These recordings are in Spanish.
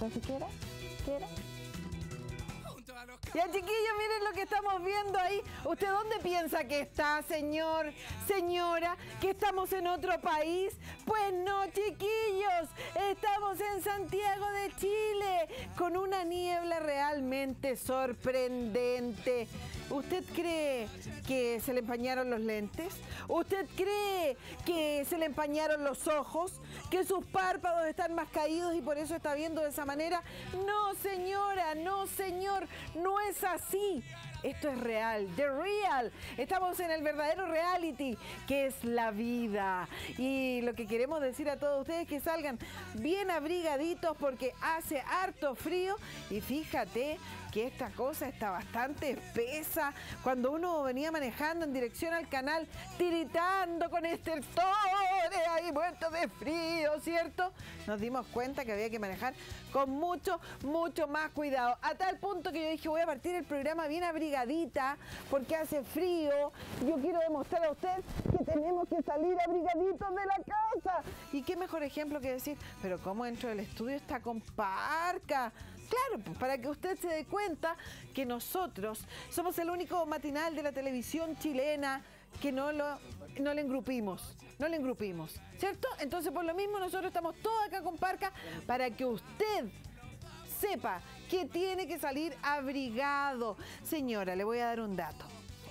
Entonces, ¿qué era? ¿Qué era? Ya chiquillos, miren lo que estamos viendo ahí. ¿Usted dónde piensa que está, señor, señora? ¿Que estamos en otro país? Pues no, chiquillos. Estamos en Santiago de Chile con una niebla realmente sorprendente. ¿Usted cree que se le empañaron los lentes? ¿Usted cree que se le empañaron los ojos? ¿Que sus párpados están más caídos y por eso está viendo de esa manera? No, señora, no, señor, no es así. Esto es real, the real. Estamos en el verdadero reality, que es la vida. Y lo que queremos decir a todos ustedes es que salgan bien abrigaditos porque hace harto frío. Y fíjate que esta cosa está bastante espesa. Cuando uno venía manejando en dirección al canal, tiritando con este torre ahí muerto de frío, ¿cierto? Nos dimos cuenta que había que manejar con mucho, mucho más cuidado. A tal punto que yo dije, voy a partir el programa bien abrigadita, porque hace frío. Yo quiero demostrar a usted que tenemos que salir abrigaditos de la casa. Y qué mejor ejemplo que decir, pero cómo dentro del estudio está con parca. Claro, pues, para que usted se dé cuenta que nosotros somos el único matinal de la televisión chilena que no lo no le engrupimos, no le engrupimos, ¿cierto? Entonces por lo mismo nosotros estamos todos acá con Parca para que usted sepa que tiene que salir abrigado. Señora, le voy a dar un dato.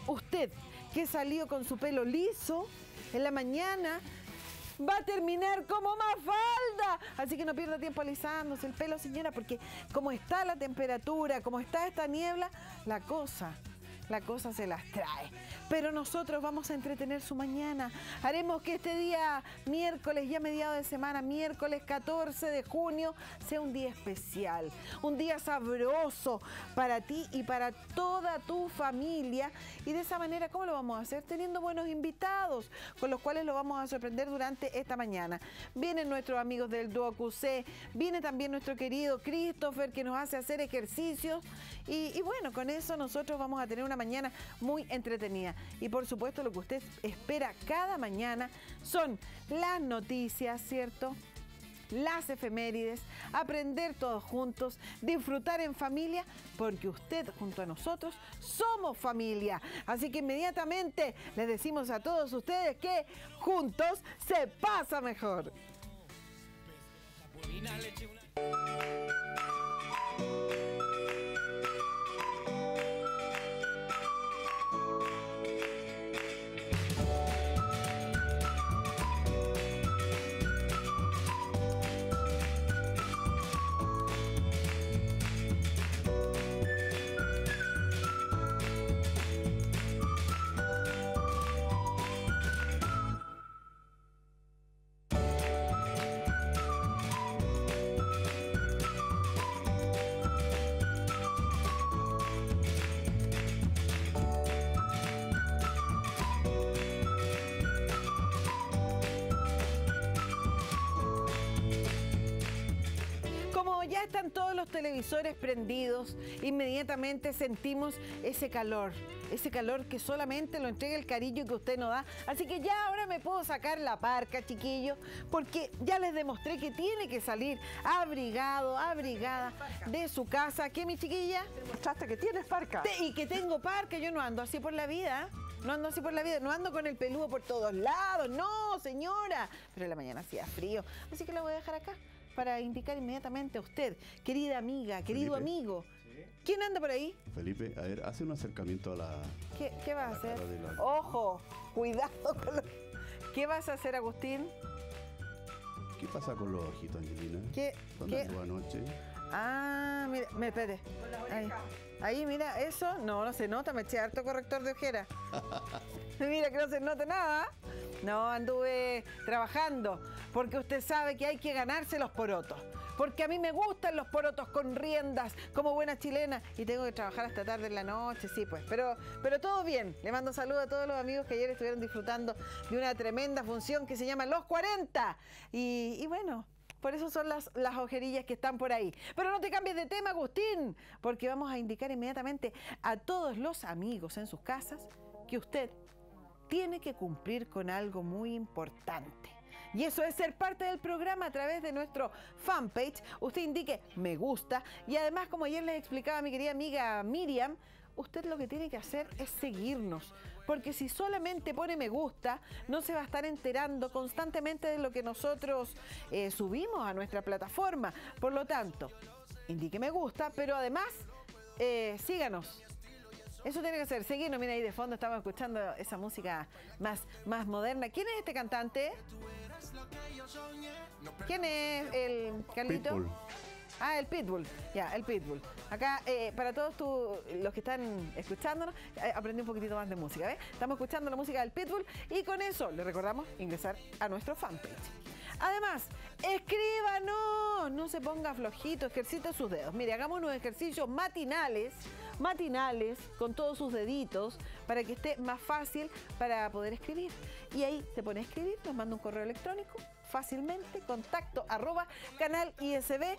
Usted que salió con su pelo liso en la mañana va a terminar como más falda. Así que no pierda tiempo alisándose el pelo, señora, porque como está la temperatura, como está esta niebla, la cosa la cosa se las trae. Pero nosotros vamos a entretener su mañana. Haremos que este día, miércoles, ya mediado de semana, miércoles 14 de junio, sea un día especial, un día sabroso para ti y para toda tu familia. Y de esa manera, ¿cómo lo vamos a hacer? Teniendo buenos invitados, con los cuales lo vamos a sorprender durante esta mañana. Vienen nuestros amigos del Duo viene también nuestro querido Christopher, que nos hace hacer ejercicios. Y bueno, con eso nosotros vamos a tener una mañana muy entretenida. Y por supuesto lo que usted espera cada mañana son las noticias, ¿cierto? las efemérides, aprender todos juntos, disfrutar en familia, porque usted junto a nosotros somos familia. Así que inmediatamente les decimos a todos ustedes que juntos se pasa mejor. Televisores prendidos, inmediatamente sentimos ese calor, ese calor que solamente lo entrega el cariño que usted nos da. Así que ya ahora me puedo sacar la parca, chiquillo, porque ya les demostré que tiene que salir abrigado, abrigada de su casa. ¿Qué, mi chiquilla? Demostraste que tienes parca. y que tengo parca, yo no ando así por la vida. No ando así por la vida, no ando con el peludo por todos lados, no, señora. Pero en la mañana hacía frío, así que la voy a dejar acá para indicar inmediatamente a usted, querida amiga, querido amigo. ¿Quién anda por ahí? Felipe, a ver, hace un acercamiento a la... ¿Qué, qué vas a hacer? Ojo, cuidado con lo... ¿Qué vas a hacer, Agustín? ¿Qué pasa con los ojitos, Angelina? ¿Qué? ¿Qué? noche. Ah, mira, me espere. Ahí. Ahí, mira, eso no, no se nota, me eché harto corrector de ojera. mira que no se nota nada. No, anduve trabajando, porque usted sabe que hay que ganarse los porotos. Porque a mí me gustan los porotos con riendas, como buena chilena, y tengo que trabajar hasta tarde en la noche, sí, pues. Pero, pero todo bien. Le mando saludos a todos los amigos que ayer estuvieron disfrutando de una tremenda función que se llama Los 40. Y, bueno, por eso son las, las ojerillas que están por ahí. Pero no te cambies de tema, Agustín, porque vamos a indicar inmediatamente a todos los amigos en sus casas que usted tiene que cumplir con algo muy importante. Y eso es ser parte del programa a través de nuestro fanpage. Usted indique me gusta. Y además, como ayer les explicaba mi querida amiga Miriam, usted lo que tiene que hacer es seguirnos. Porque si solamente pone me gusta, no se va a estar enterando constantemente de lo que nosotros eh, subimos a nuestra plataforma. Por lo tanto, indique me gusta, pero además eh, síganos. Eso tiene que ser, seguirnos. Mira ahí de fondo estamos escuchando esa música más, más moderna. ¿Quién es este cantante? ¿Quién es el Carlito? Pitbull. Ah, el Pitbull. Ya, el Pitbull. Acá, eh, para todos tú- los que están escuchándonos, eh, aprendí un poquitito más de música, ¿ves? Estamos escuchando la música del Pitbull y con eso le recordamos ingresar a nuestro fanpage. Además, escríbanos, no se ponga flojito, ejercite sus dedos. Mire, hagamos unos ejercicios matinales, matinales, con todos sus deditos, para que esté más fácil para poder escribir. Y ahí se pone a escribir, nos manda un correo electrónico fácilmente, contacto arroba canalisb.cl.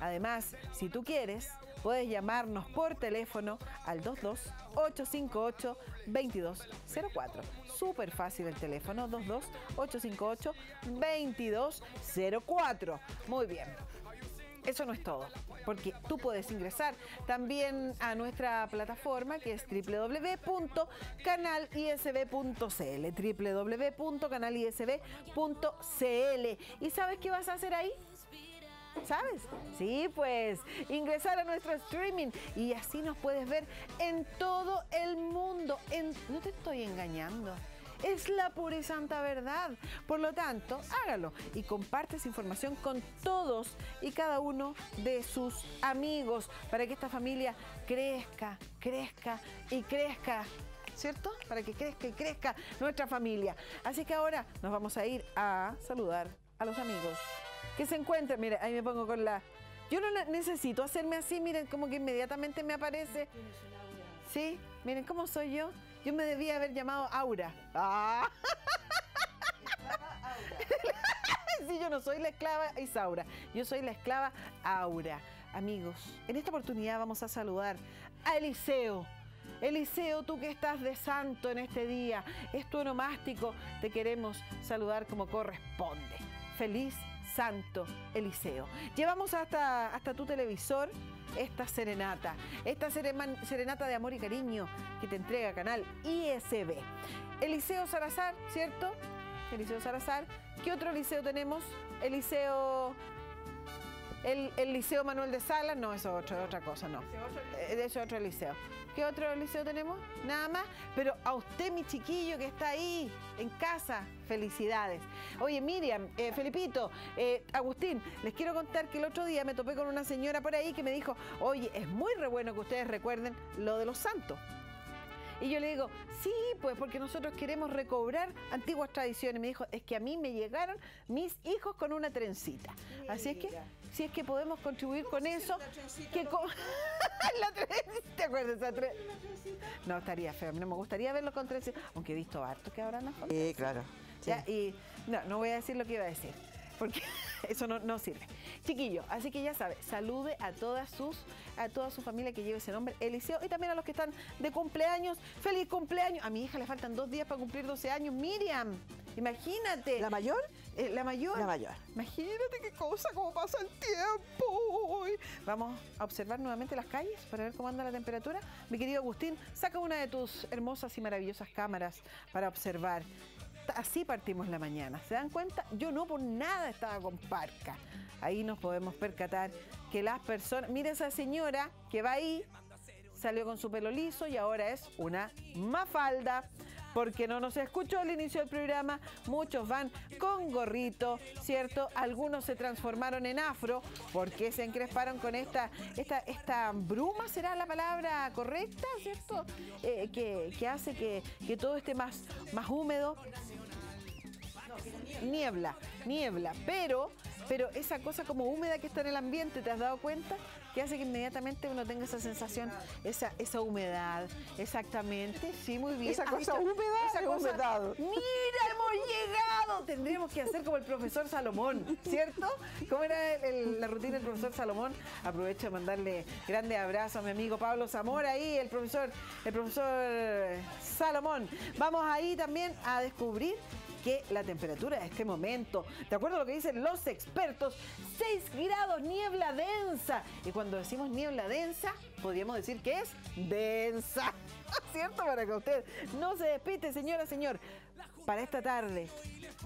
Además, si tú quieres, puedes llamarnos por teléfono al 22 858 2204. Súper fácil el teléfono 22 858 2204. Muy bien. Eso no es todo, porque tú puedes ingresar también a nuestra plataforma que es www.canalisb.cl, www.canalisb.cl. ¿Y sabes qué vas a hacer ahí? ¿Sabes? Sí, pues ingresar a nuestro streaming y así nos puedes ver en todo el mundo. No te estoy engañando. Es la pura y santa verdad. Por lo tanto, hágalo y comparte esa información con todos y cada uno de sus amigos para que esta familia crezca, crezca y crezca. ¿Cierto? Para que crezca y crezca nuestra familia. Así que ahora nos vamos a ir a saludar a los amigos que se encuentran. Mire, ahí me pongo con la. Yo no ne- necesito hacerme así, miren, como que inmediatamente me aparece. Sí, miren cómo soy yo. Yo me debía haber llamado Aura. Ah. sí, yo no soy la esclava Isaura, yo soy la esclava Aura. Amigos, en esta oportunidad vamos a saludar a Eliseo. Eliseo, tú que estás de santo en este día, es tu onomástico, te queremos saludar como corresponde. Feliz Santo Eliseo. Llevamos hasta, hasta tu televisor esta serenata, esta serenata de amor y cariño que te entrega Canal ISB. Eliseo Salazar, ¿cierto? Eliseo Salazar. ¿Qué otro liceo tenemos? Eliseo... El, el Liceo Manuel de Salas, no, eso es otra cosa, no. Eh, Eso es otro liceo. ¿Qué otro liceo tenemos? Nada más. Pero a usted, mi chiquillo que está ahí en casa, felicidades. Oye, Miriam, eh, Felipito, eh, Agustín, les quiero contar que el otro día me topé con una señora por ahí que me dijo, oye, es muy re bueno que ustedes recuerden lo de los santos. Y yo le digo, sí, pues porque nosotros queremos recobrar antiguas tradiciones. Me dijo, es que a mí me llegaron mis hijos con una trencita. Así es que, si es que podemos contribuir con eso, que co- la trencita, ¿te acuerdas esa tre- No, estaría feo. A mí no me gustaría verlo con trencita, aunque he visto harto que ahora no con Sí, claro. sí. ya, y no, no voy a decir lo que iba a decir, porque eso no, no sirve. Chiquillo, así que ya sabe, salude a todas sus, a toda su familia que lleve ese nombre, Eliseo, y también a los que están de cumpleaños. ¡Feliz cumpleaños! A mi hija le faltan dos días para cumplir 12 años. Miriam, imagínate. ¿La mayor? Eh, la mayor. La mayor. Imagínate qué cosa, cómo pasa el tiempo. Uy. Vamos a observar nuevamente las calles para ver cómo anda la temperatura. Mi querido Agustín, saca una de tus hermosas y maravillosas cámaras para observar. Así partimos la mañana. ¿Se dan cuenta? Yo no por nada estaba con parca. Ahí nos podemos percatar que las personas. Mira esa señora que va ahí, salió con su pelo liso y ahora es una mafalda. Porque no nos escuchó al inicio del programa, muchos van con gorrito, ¿cierto? Algunos se transformaron en afro porque se encresparon con esta, esta, esta bruma, ¿será la palabra correcta, ¿cierto? Eh, que, que hace que, que todo esté más, más húmedo niebla, niebla, pero, pero esa cosa como húmeda que está en el ambiente, ¿te has dado cuenta? Que hace que inmediatamente uno tenga esa sensación, esa, esa humedad, exactamente, sí, muy bien. Esa ¿Has cosa visto? húmeda, Esa es cosa- humedad. Mira, hemos llegado. Tendríamos que hacer como el profesor Salomón, ¿cierto? ¿Cómo era el- el- la rutina del profesor Salomón? Aprovecho de mandarle grande abrazo a mi amigo Pablo Zamora ahí, el profesor, el profesor Salomón. Vamos ahí también a descubrir que la temperatura de este momento, de acuerdo a lo que dicen los expertos, 6 grados, niebla densa. Y cuando decimos niebla densa, podríamos decir que es densa. ¿Cierto? Para que usted no se despiste, señora, señor. Para esta tarde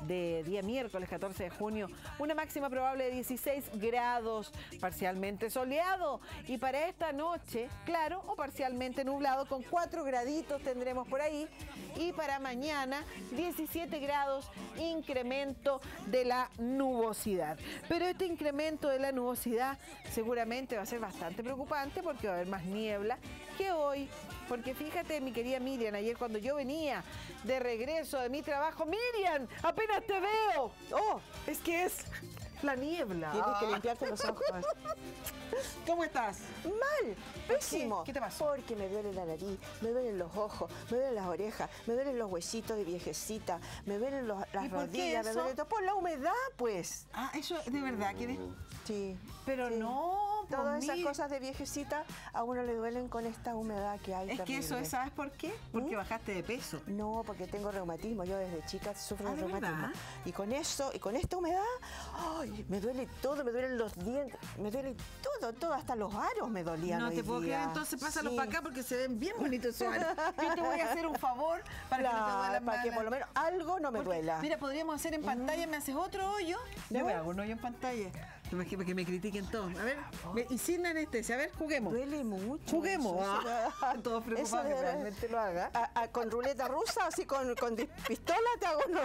de día miércoles 14 de junio, una máxima probable de 16 grados, parcialmente soleado. Y para esta noche, claro, o parcialmente nublado, con 4 graditos tendremos por ahí. Y para mañana, 17 grados, incremento de la nubosidad. Pero este incremento de la nubosidad seguramente va a ser bastante preocupante porque va a haber más niebla que hoy. Porque fíjate, mi querida Miriam, ayer cuando yo venía de regreso de mi trabajo, Miriam, apenas te veo. Oh, es que es la niebla. Tienes que limpiarte los ojos. ¿Cómo estás? Mal, pésimo. ¿Qué te pasó? Porque me duele la nariz, me duelen los ojos, me duelen las orejas, me duelen los huesitos de viejecita, me duelen los- ¿Y las qué rodillas, me duele todo por la humedad, pues. Ah, eso de verdad que... Sí. Pero sí. no, Todas esas cosas de viejecita a uno le duelen con esta humedad que hay. Es que eso es, ¿sabes por qué? Porque bajaste de peso. No, porque tengo reumatismo. Yo desde chica sufro Ah, de ¿de reumatismo. verdad? Y con eso, y con esta humedad, ay, me duele todo, me duelen los dientes, me duele todo, todo, hasta los aros me dolían. No hoy te puedo día. creer, entonces pásalos Sí. para acá porque se ven bien bonitos esos aros. Yo te voy a hacer un favor para que no te duelan para que por lo menos algo no me Porque, duela. Mira, podríamos hacer en pantalla, me haces otro hoyo. Yo ¿No? me hago un hoyo en pantalla. Para que, me critiquen todos. A ver, me- y sin anestesia, a ver, juguemos. Duele mucho. Juguemos. eso. Ah, todos preocupados que realmente lo haga. a- a- con ruleta rusa, así con, con pistola te hago uno.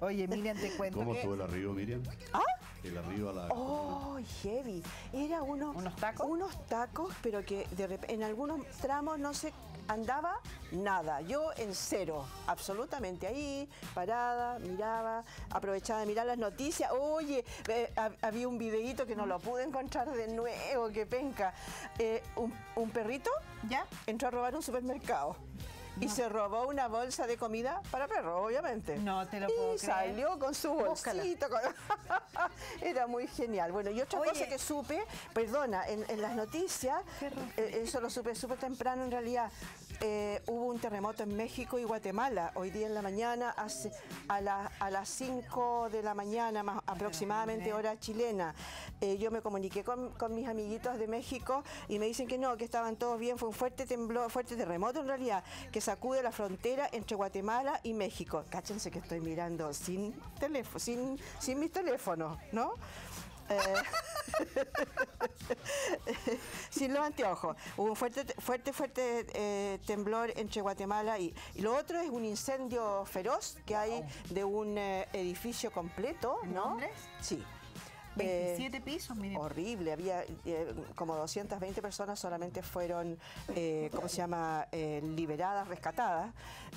Oye, Miriam, te cuento ¿Cómo que... estuvo el arribo, Miriam? ¿Ah? El arribo a la... Oh, heavy. Era uno, ¿Unos tacos? Unos tacos, pero que de en algunos tramos no se andaba nada. Yo en cero, absolutamente ahí, parada, miraba, aprovechaba de mirar las noticias. Oye, eh, hab- había un videíto que no lo pude encontrar de nuevo, que penca. Eh, un, un perrito ¿Ya? entró a robar un supermercado. Y se robó una bolsa de comida para perro, obviamente. No te lo puedo Y creer. salió con su bolsito. con- Era muy genial. Bueno, y otra Oye. cosa que supe, perdona, en, en las noticias, eh, eso lo supe súper temprano en realidad, eh, hubo un terremoto en México y Guatemala. Hoy día en la mañana, hace, a, la- a las 5 de la mañana, más aproximadamente hora chilena, eh, yo me comuniqué con, con mis amiguitos de México y me dicen que no, que estaban todos bien. Fue un fuerte temblor, fuerte terremoto en realidad, que sacude la frontera entre Guatemala y México. Cáchense que estoy mirando sin teléfono, sin, sin mis teléfonos, ¿no? Eh, sin los anteojos. Hubo un fuerte, fuerte, fuerte eh, temblor entre Guatemala y, y lo otro es un incendio feroz que hay de un eh, edificio completo, ¿En ¿no? Londres? Sí. Eh, 27 pisos, Miriam. horrible, había eh, como 220 personas solamente fueron, eh, ¿cómo se llama?, Eh, liberadas, rescatadas.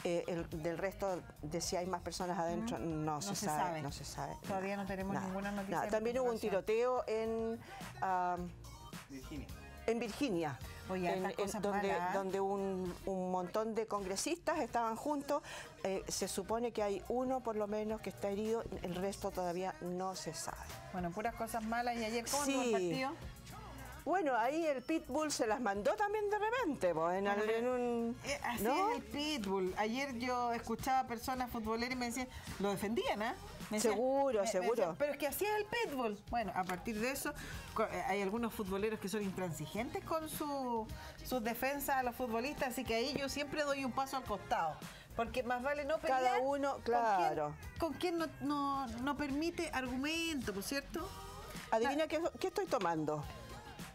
Eh, el- del resto, de si hay más personas adentro, no, se, se sabe, sabe. No se sabe. Todavía no tenemos Nada, ninguna noticia nada. También hubo un tiroteo en... ah, en Virginia, Oye, en- en donde, ¿ah? donde un, un montón de congresistas estaban juntos. Eh, se supone que hay uno por lo menos que está herido, el resto todavía no se sabe. Bueno, puras cosas malas. ¿Y ayer cómo estuvo el Sí. partido? Bueno, ahí el Pitbull se las mandó también de repente, pues, en, en un... Eh, así ¿no? es el pitbull. Ayer yo escuchaba personas futboleras y me decían, lo defendían, ¿ah? Me decían- Seguro, me- seguro. decían, Pero es que así es el pitbull. Bueno, a partir de eso, eh, hay algunos futboleros que son intransigentes con su, sus defensas a los futbolistas, así que ahí yo siempre doy un paso al costado. Porque más vale no pelear. Cada uno, con claro. quien- Con quien, no, no, no permite argumento, ¿por cierto? Adivina qué, qué estoy tomando.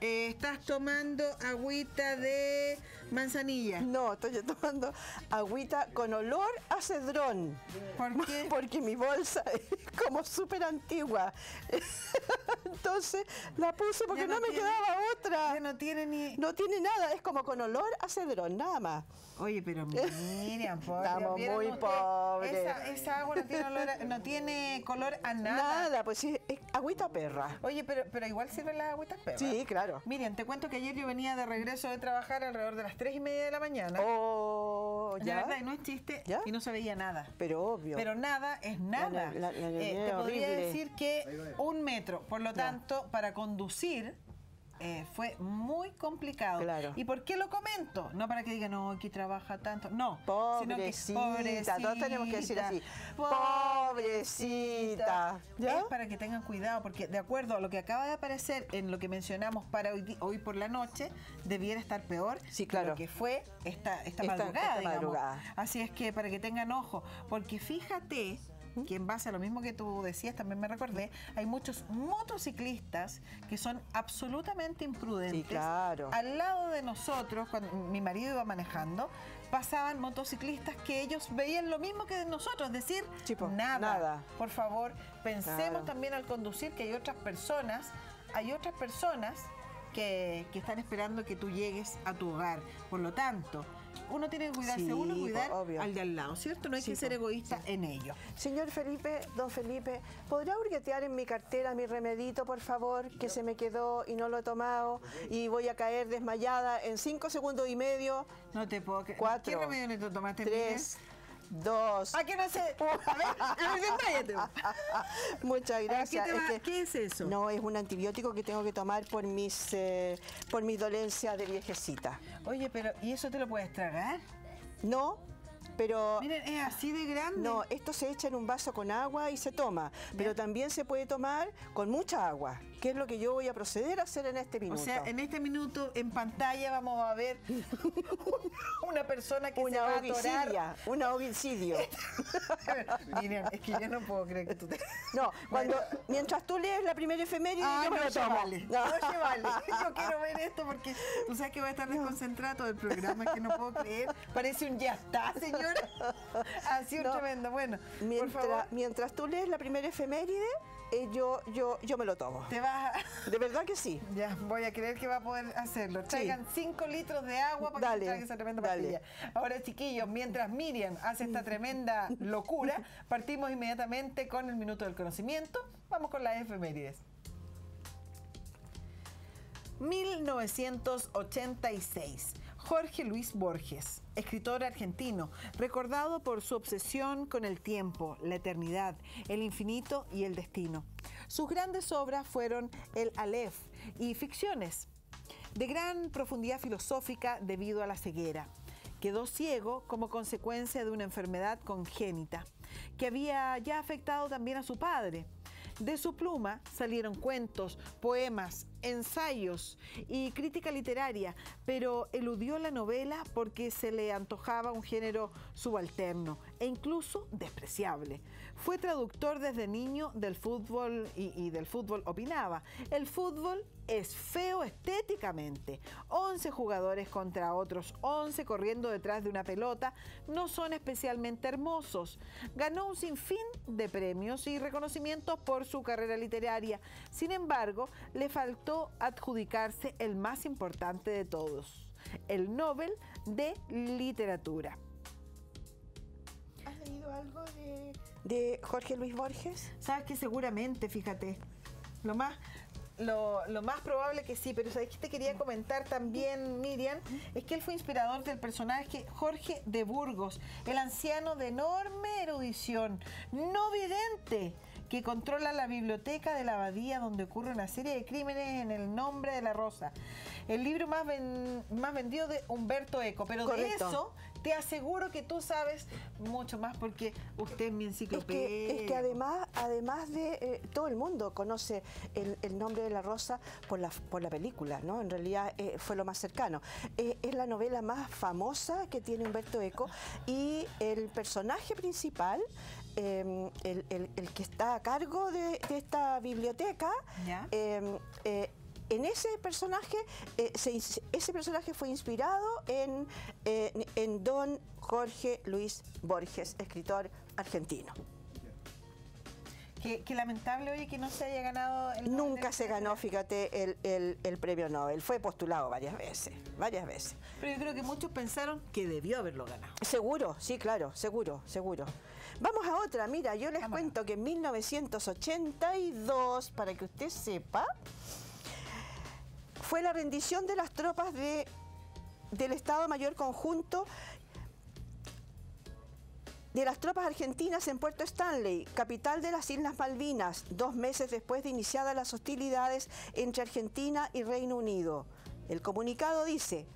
Eh, estás tomando agüita de manzanilla. No, estoy tomando agüita con olor a cedrón. ¿Por qué? Porque mi bolsa es como súper antigua. Entonces la puse porque no, no me tiene- quedaba otra. Ya no tiene ni... No tiene nada, es como con olor a cedrón, nada más. Oye, pero Miriam, pobre, Estamos ¿vieron muy pobres. Esa, esa agua no tiene, olor a- no tiene color a nada. Nada, pues sí, es agüita perra. Oye, pero, pero igual sirven las agüitas perras. Sí, claro. Miriam, te cuento que ayer yo venía de regreso de trabajar alrededor de las 3 y media de la mañana. Oh, La ya. verdad, y no es chiste, ¿Ya? y no se veía nada. Pero obvio. Pero nada es nada. La- la- la Eh, te podría horrible. decir que un metro, por lo tanto, para conducir eh, fue muy complicado. Claro. ¿Y por qué lo comento? No para que digan, no, aquí trabaja tanto. No. sino que- Pobrecita, todos tenemos que decir así. Pobrecita. ¿Ya? Es para que tengan cuidado, porque de acuerdo a lo que acaba de aparecer en lo que mencionamos para hoy, hoy por la noche, debiera estar peor Sí, claro. que fue esta, esta, Esta- madrugada, esta digamos. madrugada. Así es que para que tengan ojo, porque fíjate que en base a lo mismo que tú decías, también me recordé, hay muchos motociclistas que son absolutamente imprudentes. Sí, claro. Al lado de nosotros, cuando mi marido iba manejando, pasaban motociclistas que ellos veían lo mismo que nosotros, es decir, nada. nada. Por favor, pensemos Claro. también al conducir que hay otras personas, hay otras personas que, que están esperando que tú llegues a tu hogar. Por lo tanto, uno tiene que cuidarse Sí, uno cuidar obvio. al de al lado, ¿cierto? No hay Sí, que ser egoísta en ello. Señor Felipe, don Felipe, ¿podrá hurguetear en mi cartera mi remedito, por favor, que se me quedó y no lo he tomado y voy a caer desmayada en cinco segundos y medio? No te puedo creer. Cuatro, ¿Qué remedio le tomaste? Tres, dos. ¿A qué no sé? A ver, a ver, desmáyate. Muchas gracias. ¿Qué, Es que- qué es eso? No, es un antibiótico que tengo que tomar por mis eh, por mi dolencia de viejecita. Oye, pero ¿y eso te lo puedes tragar? No, pero Miren, es así de grande. no, esto se echa en un vaso con agua y se toma, pero también se puede tomar con mucha agua, que es lo que yo voy a proceder a hacer en este O minuto. sea, en este minuto en pantalla vamos a ver una persona que se una va a atorar. homicidia, un homicidio. Miriam, es que yo no puedo creer que tú te... No, cuando mientras tú lees la primera efeméride, Ay, yo me no se tomo. vale, No. no se vale. Yo quiero ver esto porque tú sabes que va a estar desconcentrado todo el programa, que no puedo creer. Parece un ya está, señora. Así un No. tremendo. Bueno, por favor, mientras tú lees la primera efeméride, eh, yo, yo, yo me lo tomo. te vas a... De verdad que sí. Ya, voy a creer que va a poder hacerlo. Traigan 5 litros de agua para Dale, que traiga esa tremenda dale. pastilla. Ahora, chiquillos, mientras Miriam hace esta tremenda locura, partimos inmediatamente con el minuto del conocimiento. Vamos con las efemérides. 1986. Jorge Luis Borges, escritor argentino, recordado por su obsesión con el tiempo, la eternidad, el infinito y el destino. Sus grandes obras fueron El Aleph y ficciones de gran profundidad filosófica debido a la ceguera. Quedó ciego como consecuencia de una enfermedad congénita que había ya afectado también a su padre. De su pluma salieron cuentos, poemas, ensayos y crítica literaria, pero eludió la novela porque se le antojaba un género subalterno e incluso despreciable. Fue traductor desde niño del fútbol y, del fútbol opinaba. El fútbol es feo estéticamente. 11 jugadores contra otros 11 corriendo detrás de una pelota no son especialmente hermosos. Ganó un sinfín de premios y reconocimientos por su carrera literaria. Sin embargo, le faltó adjudicarse el más importante de todos, el Nobel de Literatura. ¿Has leído algo de, de Jorge Luis Borges? Sabes que seguramente, fíjate, lo más, lo, lo más probable que sí, pero sabes que te quería comentar también, Miriam, es que él fue inspirador del personaje Jorge de Burgos, el anciano de enorme erudición, no vidente, que controla la biblioteca de la abadía donde ocurre una serie de crímenes en el nombre de la rosa. El libro más, ven- más vendido de Humberto Eco, pero Correcto. de eso te aseguro que tú sabes mucho más porque usted es mi Es enciclopedia. que, es que además, además de eh, todo el mundo conoce el, el nombre de la rosa por la, por la película, ¿no? En realidad eh, fue lo más cercano. Eh, es la novela más famosa que tiene Humberto Eco y el personaje principal, eh, el, el- el que está a cargo de, de esta biblioteca, Ya. eh, en ese personaje, eh, se ese personaje fue inspirado en, eh, en don Jorge Luis Borges, escritor argentino. Qué, qué lamentable, oye, que no se haya ganado el Nobel Nunca se ganó, fíjate, el, el- el premio Nobel. Fue postulado varias veces, varias veces. Pero yo creo que muchos pensaron que debió haberlo ganado. Seguro, sí, claro, seguro, seguro. Vamos a otra, mira, yo les cuento que en 1982, para que usted sepa, fue la rendición de las tropas de, del Estado Mayor Conjunto de las tropas argentinas en Puerto Stanley, capital de las Islas Malvinas, dos meses después de iniciadas las hostilidades entre Argentina y Reino Unido. El comunicado dice,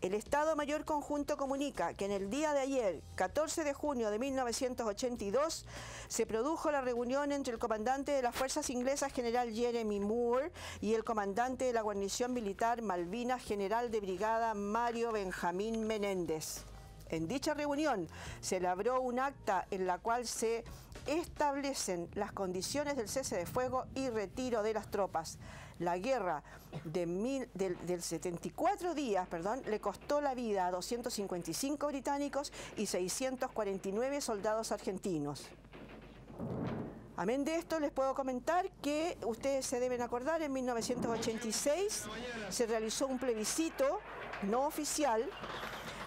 el Estado Mayor Conjunto comunica que en el día de ayer, 14 de junio de 1982, se produjo la reunión entre el comandante de las fuerzas inglesas, general Jeremy Moore, y el comandante de la guarnición militar Malvinas, general de brigada Mario Benjamín Menéndez. En dicha reunión se elaboró un acta en la cual se establecen las condiciones del cese de fuego y retiro de las tropas. La guerra de del, 74 días perdón, le costó la vida a 255 británicos y 649 soldados argentinos. Amén de esto, les puedo comentar que ustedes se deben acordar, en 1986 se realizó un plebiscito no oficial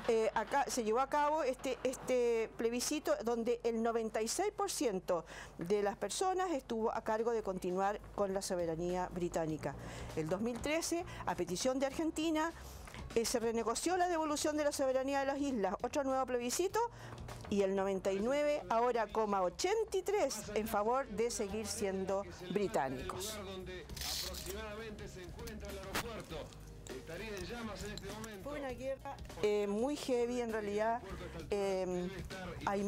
eh, acá se llevó a cabo este, este plebiscito donde el 96% de las personas estuvo a cargo de continuar con la soberanía británica. El 2013, a petición de Argentina, eh, se renegoció la devolución de la soberanía de las islas, otro nuevo plebiscito, y el 99 ahora, 83 en favor de seguir siendo británicos. Fue una guerra eh, muy heavy en realidad. Eh, hay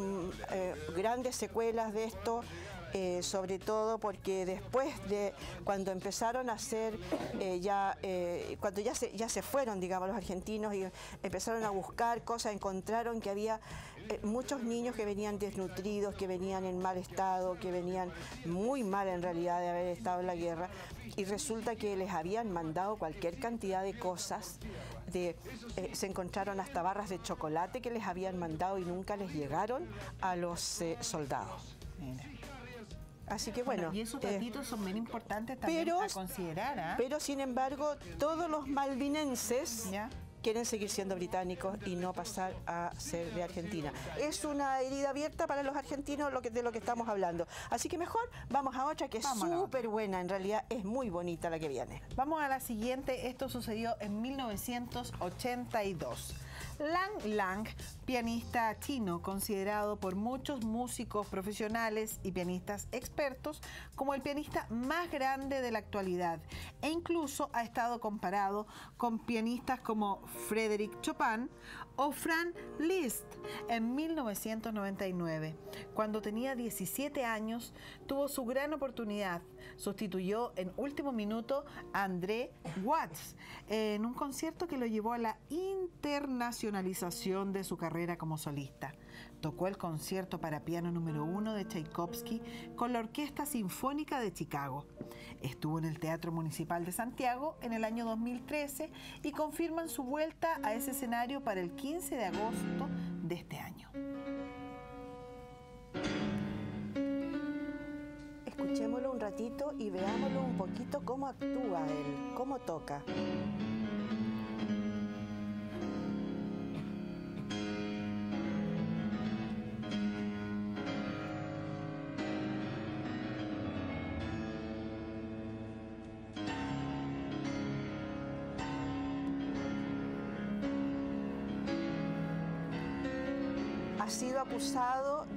eh, grandes secuelas de esto. Sobre todo porque después de cuando empezaron a hacer ya, cuando ya se, ya se fueron, digamos, los argentinos y empezaron a buscar cosas, encontraron que había muchos niños que venían desnutridos, que venían en mal estado, que venían muy mal en realidad de haber estado en la guerra y resulta que les habían mandado cualquier cantidad de cosas. De, eh, se encontraron hasta barras de chocolate que les habían mandado y nunca les llegaron a los eh, soldados. Así que bueno. y esos datitos eh, son bien importantes también a considerar. ¿ah? Pero sin embargo, todos los malvinenses quieren seguir siendo británicos y no pasar a ser de Argentina. Es una herida abierta para los argentinos lo que, de lo que estamos hablando. Así que mejor vamos a otra que es súper buena, en realidad es muy bonita la que viene. Vamos a la siguiente, esto sucedió en 1982. Lang Lang, pianista chino considerado por muchos músicos profesionales y pianistas expertos como el pianista más grande de la actualidad e incluso ha estado comparado con pianistas como Frédéric Chopin o Fran Liszt en 1999. Cuando tenía 17 años, tuvo su gran oportunidad. Sustituyó en último minuto a André Watts en un concierto que lo llevó a la internacionalización de su carrera como solista. Tocó el concierto para piano número uno de Tchaikovsky con la Orquesta Sinfónica de Chicago. Estuvo en el Teatro Municipal de Santiago en el año 2013 y confirman su vuelta a ese escenario para el 15 de agosto de este año. Escuchémoslo un ratito y veámoslo un poquito cómo actúa él, cómo toca.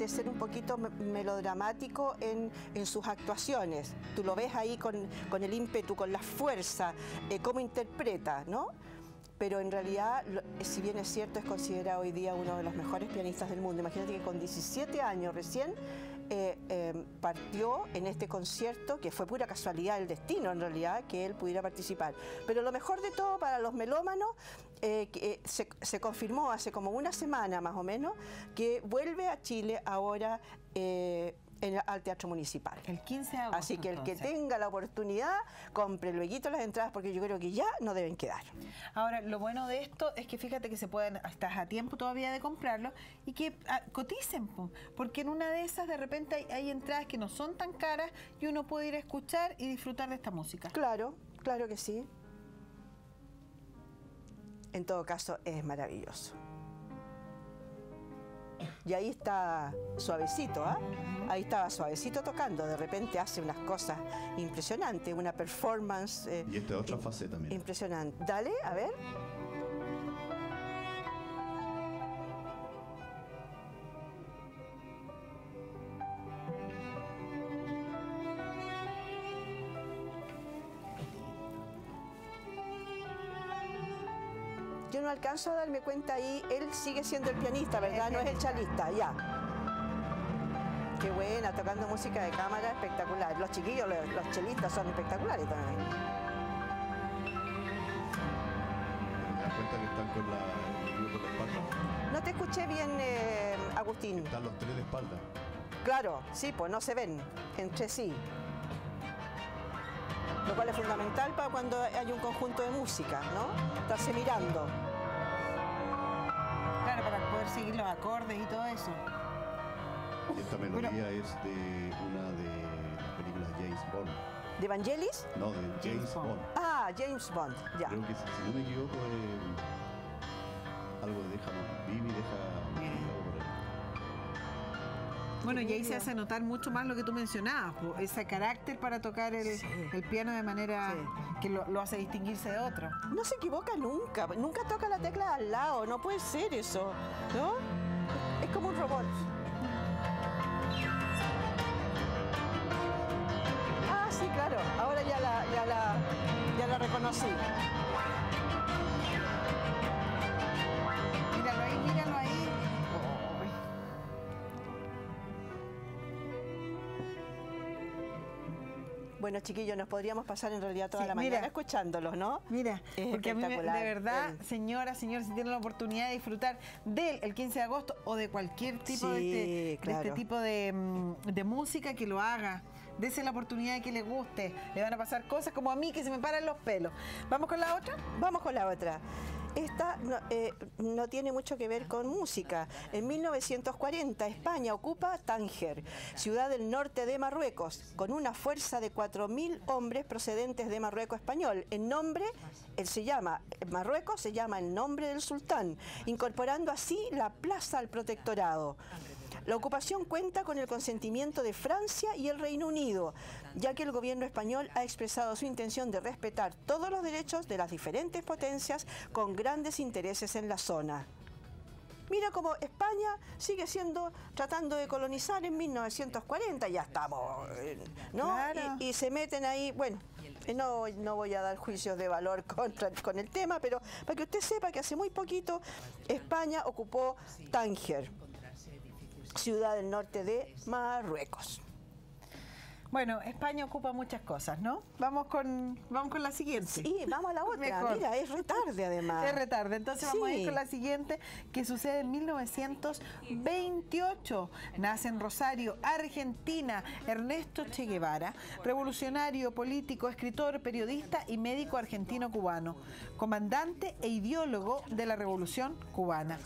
Ser un poquito melodramático en, sus actuaciones. Tú lo ves ahí con, el ímpetu, con la fuerza, eh, cómo interpreta, ¿no? Pero en realidad, si bien es cierto, es considerado hoy día uno de los mejores pianistas del mundo. Imagínate que con 17 años recién eh, eh, partió en este concierto, que fue pura casualidad del destino en realidad, que él pudiera participar. Pero lo mejor de todo para los melómanos, eh, que, se, confirmó hace como una semana más o menos, que vuelve a Chile ahora al Teatro Municipal. El 15 de agosto. Así que el que tenga la oportunidad, compre luego las entradas porque yo creo que ya no deben quedar. Ahora, lo bueno de esto es que fíjate que se pueden, estás a tiempo todavía de comprarlo y que ah, coticen, porque en una de esas de repente hay, hay entradas que no son tan caras y uno puede ir a escuchar y disfrutar de esta música. Claro, claro que sí. En todo caso, es maravilloso. Y ahí está suavecito, ¿ah? Ahí estaba suavecito tocando, de repente hace unas cosas impresionantes, una performance. Eh, y esta es otra fase también. Impresionante. Dale, a ver. Alcanzo a darme cuenta ahí, él sigue siendo el pianista, ¿verdad? No es el chalista, ya. Qué buena, tocando música de cámara, espectacular. Los chiquillos, los, los chelistas son espectaculares también. ¿Te das cuenta que están con la, espalda? No te escuché bien, eh, Agustín. Están los tres de espalda. Claro, sí, pues no se ven entre sí. Lo cual es fundamental para cuando hay un conjunto de música, ¿no? Estarse mirando. Seguir los acordes y todo eso. Esta melodía es de una de las películas James Bond. ¿De Evangelis? No, de James Bond. Bond. Ah, James Bond, ya. Creo que si, no me equivoco es algo de deja Vivi, deja Bueno, y ahí se hace notar mucho más lo que tú mencionabas, po, ese carácter para tocar el, Sí. el piano de manera Sí. que lo, lo hace distinguirse de otro. No se equivoca nunca, nunca toca la tecla al lado, no puede ser eso, ¿no? Es como un robot. Ah, sí, claro, ahora ya la, ya la, ya la reconocí. Bueno, chiquillos, nos podríamos pasar en realidad toda Sí, la mira. mañana escuchándolos, ¿no? Mira, Es porque a mí me- de verdad, Eh. señora, señor, si tienen la oportunidad de disfrutar del el 15 de agosto o de cualquier tipo de, este, de este tipo de, mm, de música que lo haga. Dese la oportunidad de que le guste. Le van a pasar cosas como a mí que se me paran los pelos. ¿Vamos con la otra? Vamos con la otra. Esta no, eh, no tiene mucho que ver con música. En 1940 España ocupa Tánger, ciudad del norte de Marruecos, con una fuerza de 4.000 hombres procedentes de Marruecos español. En nombre, él se llama, Marruecos se llama el nombre del sultán, incorporando así la plaza al protectorado. La ocupación cuenta con el consentimiento de Francia y el Reino Unido, ya que el gobierno español ha expresado su intención de respetar todos los derechos de las diferentes potencias con grandes intereses en la zona. Mira cómo España sigue siendo, tratando de colonizar en 1940, ya estamos, ¿no? Claro. Y, y se meten ahí, bueno, eh, no, no voy a dar juicios de valor contra, con el tema, pero para que usted sepa que hace muy poquito España ocupó Tánger, ciudad del norte de Marruecos. Bueno, España ocupa muchas cosas, ¿no? Vamos con, vamos con la siguiente. Y vamos a la otra, Mejor. mira, es retarde además. Es retarde. Entonces vamos a ir Sí. con la siguiente, que sucede en 1928. Nace en Rosario, Argentina, Ernesto Che Guevara, revolucionario, político, escritor, periodista y médico argentino-cubano, comandante e ideólogo de la Revolución Cubana.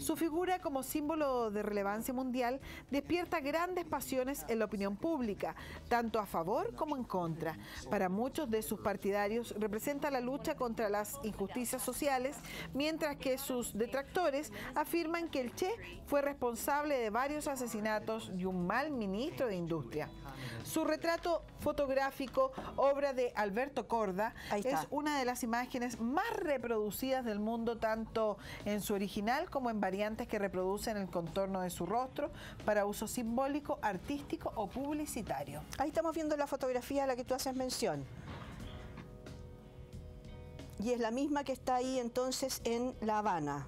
Su figura como símbolo de relevancia mundial despierta grandes pasiones en la opinión pública, tanto a favor como en contra. Para muchos de sus partidarios representa la lucha contra las injusticias sociales, mientras que sus detractores afirman que el Che fue responsable de varios asesinatos y un mal ministro de Industria. Su retrato fotográfico, obra de Alberto Corda, es una de las imágenes más reproducidas del mundo, tanto en su original como en variantes que reproducen el contorno de su rostro para uso simbólico, artístico o publicitario. Ahí estamos viendo la fotografía a la que tú haces mención. Y es la misma que está ahí entonces en La Habana.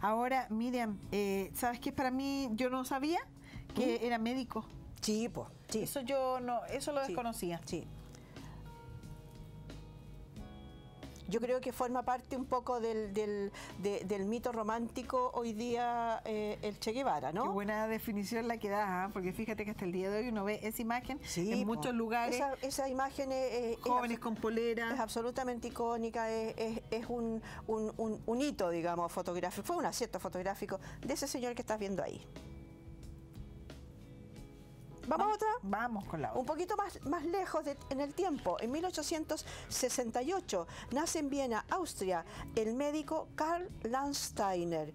Ahora, Miriam, eh, ¿sabes qué? Para mí, yo no sabía que era médico. Sí, pues, sí. Eso yo no, eso lo Sí, desconocía. Sí. Yo creo que forma parte un poco del, del, de- del mito romántico hoy día eh, el Che Guevara, Qué ¿no? buena definición la que das, ¿ah? porque fíjate que hasta el día de hoy uno ve esa imagen Sí, en muchos lugares, Esa, esa imagen es, es- es jóvenes con polera. Es absolutamente icónica, es, es- es un, un- un- un hito, digamos, fotográfico. Fue un acierto fotográfico de ese señor que estás viendo ahí. ¿Vamos a otra? Vamos con la otra. Un poquito más, más lejos de- en el tiempo, en 1868, nace en Viena, Austria, el médico Karl Landsteiner,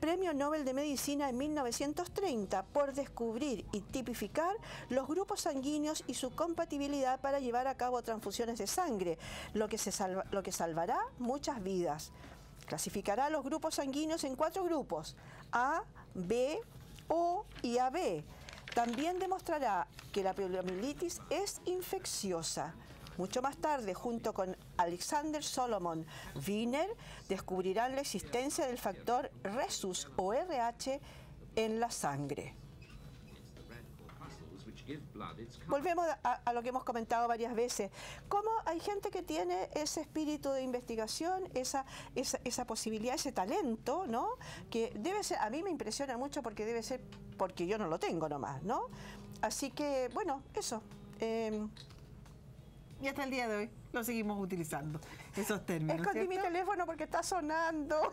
Premio Nobel de Medicina en 1930 por descubrir y tipificar los grupos sanguíneos y su compatibilidad para llevar a cabo transfusiones de sangre, lo que, se salva- lo que salvará muchas vidas. Clasificará los grupos sanguíneos en cuatro grupos, A, B, O y AB. También demostrará que la poliomielitis es infecciosa. Mucho más tarde, junto con Alexander Solomon Wiener, descubrirán la existencia del factor Rhesus o RH en la sangre. Volvemos a, a lo que hemos comentado varias veces. ¿Cómo hay gente que tiene ese espíritu de investigación, esa, esa, esa posibilidad, ese talento, ¿no? Que debe ser, a mí me impresiona mucho porque debe ser porque yo no lo tengo nomás, ¿no? Así que, bueno, eso. eh, Y hasta el día de hoy lo seguimos utilizando, esos términos. escondí mi ¿cierto? teléfono porque está sonando.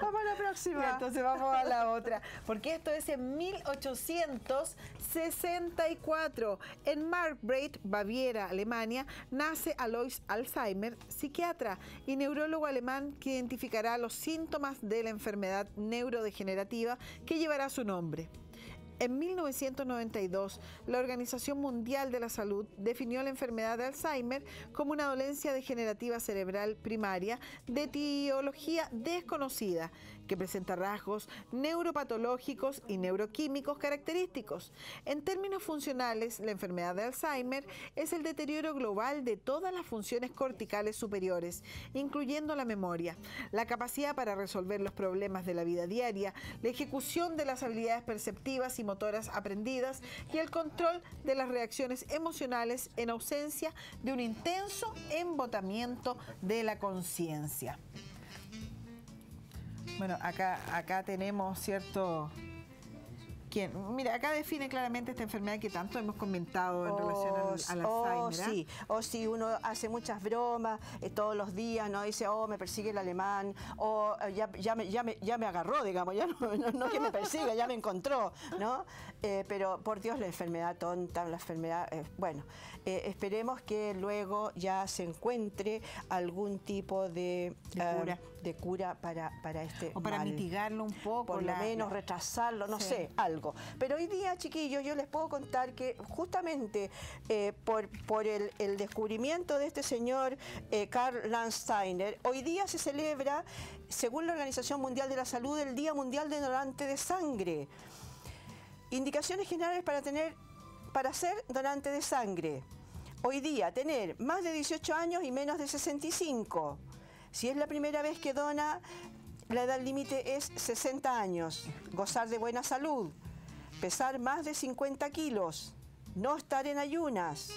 Vamos a la próxima. Entonces vamos a la otra, porque esto es en 1864. En Markbraid, Baviera, Alemania, nace Alois Alzheimer, psiquiatra y neurólogo alemán que identificará los síntomas de la enfermedad neurodegenerativa que llevará su nombre. En 1992, la Organización Mundial de la Salud definió la enfermedad de Alzheimer como una dolencia degenerativa cerebral primaria de etiología desconocida que presenta rasgos neuropatológicos y neuroquímicos característicos. En términos funcionales, la enfermedad de Alzheimer es el deterioro global de todas las funciones corticales superiores, incluyendo la memoria, la capacidad para resolver los problemas de la vida diaria, la ejecución de las habilidades perceptivas y motoras aprendidas y el control de las reacciones emocionales en ausencia de un intenso embotamiento de la conciencia. Bueno, acá, acá tenemos cierto... ¿Quién? Mira, acá define claramente esta enfermedad que tanto hemos comentado en relación al, al oh, Alzheimer. ¿ah? sí, o si uno hace muchas bromas eh, todos los días, ¿no? Dice, oh, me persigue el alemán, o eh, ya, ya, me, ya, me, ya me agarró, digamos, ya no, no- no que me persiga, ya me encontró, ¿no? Eh, pero por Dios, la enfermedad tonta, la enfermedad, eh, bueno, esperemos que luego ya se encuentre algún tipo de, De cura. De cura para, para este O para mal mitigarlo un poco. por lo menos la- retrasarlo, no Sí. sé, algo. Pero hoy día, chiquillos, yo les puedo contar que justamente eh, por, por el, el descubrimiento de este señor eh, Karl Landsteiner, hoy día se celebra, según la Organización Mundial de la Salud, el Día Mundial de Donante de Sangre. Indicaciones generales para tener, para ser donante de sangre. Hoy día, tener más de 18 años y menos de 65. Si es la primera vez que dona, la edad límite es 60 años. Gozar de buena salud. Pesar más de 50 kilos. No estar en ayunas.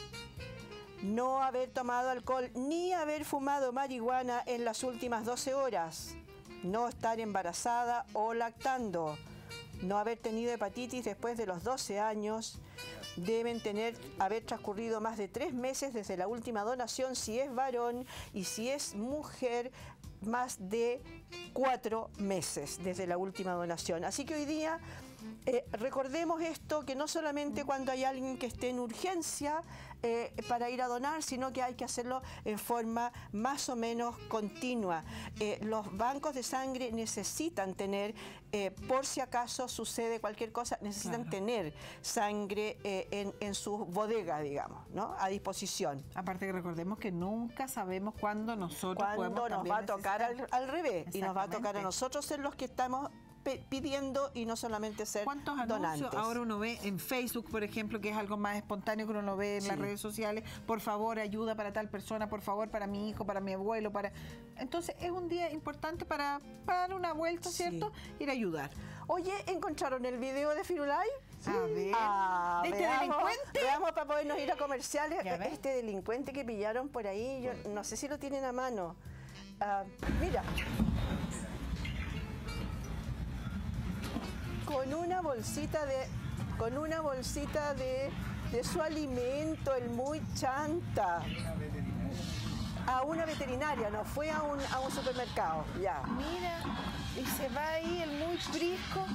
No haber tomado alcohol ni haber fumado marihuana en las últimas 12 horas. No estar embarazada o lactando. No haber tenido hepatitis después de los 12 años. Deben tener, haber transcurrido más de tres meses desde la última donación si es varón y si es mujer más de cuatro meses desde la última donación. Así que hoy día eh, recordemos esto, que no solamente cuando hay alguien que esté en urgencia eh, para ir a donar, sino que hay que hacerlo en forma más o menos continua. Eh, los bancos de sangre necesitan tener, eh, por si acaso sucede cualquier cosa, necesitan Claro. tener sangre en, en su bodega, digamos, ¿no? a disposición. Aparte que recordemos que nunca sabemos cuándo nosotros Cuando podemos nos va a tocar al, revés y nos va a tocar a nosotros ser los que estamos pidiendo y no solamente ser ¿Cuántos donantes. anuncios ahora uno ve en Facebook, por ejemplo, que es algo más espontáneo que uno lo ve en las Sí. redes sociales? Por favor, ayuda para tal persona, por favor, para mi hijo, para mi abuelo, para... Entonces es un día importante para, para dar una vuelta, Sí. ¿cierto? Ir a ayudar. Oye, ¿encontraron el video de Firulai? A ver. Ah, ¿De este veamos, delincuente? Veamos para podernos ir a comerciales. Este delincuente que pillaron por ahí, yo no sé si lo tienen a mano. Ah, mira. Con una bolsita de. Con una bolsita de, de su alimento, el muy chanta. A una veterinaria, no fue a un, a un supermercado. Ya. Mira, y se va ahí el muy prisco.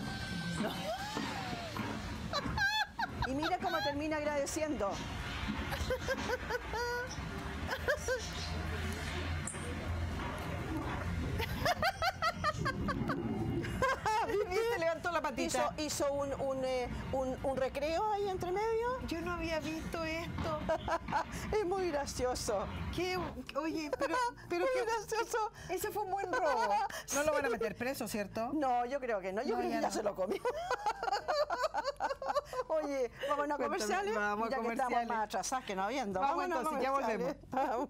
Y mira cómo termina agradeciendo. ¿Viste? Levantó la patita. Hizo, hizo un, un, eh, un- un recreo ahí entre medio. Yo no había visto esto. es muy gracioso. Qué, oye, pero, pero qué, gracioso. ese fue un buen robo. No lo van a meter preso, ¿cierto? No, yo creo que no. Yo No, creo ya que ya no. se lo comió. Oye, vámonos a Cuéntame, comerciales. vamos a ya que estamos más atrasadas que no viendo. Vamos entonces, ya volvemos. Vamos.